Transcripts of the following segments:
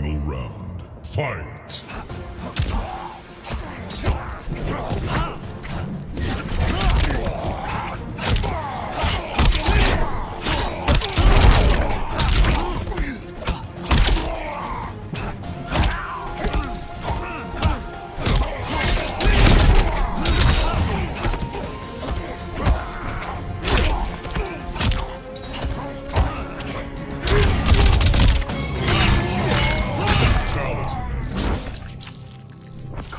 Final round. Fight!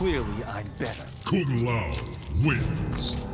Clearly, I'm better. Kung Lao wins.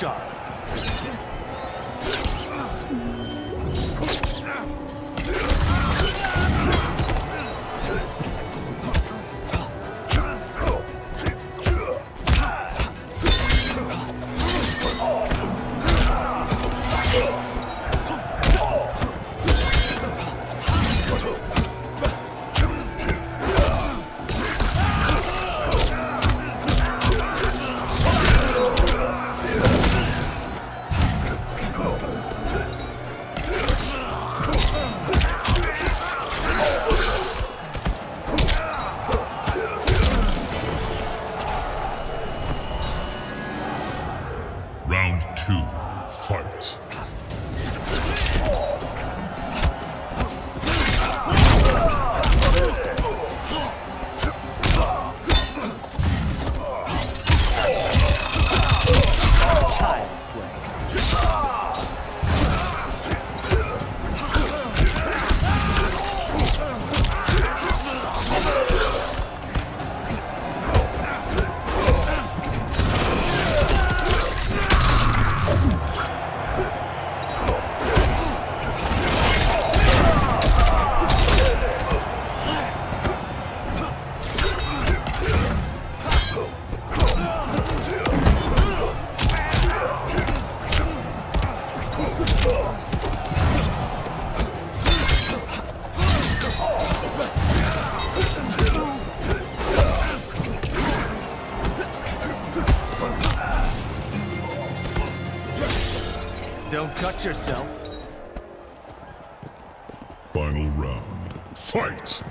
Razor Don't cut yourself. Final round, fight!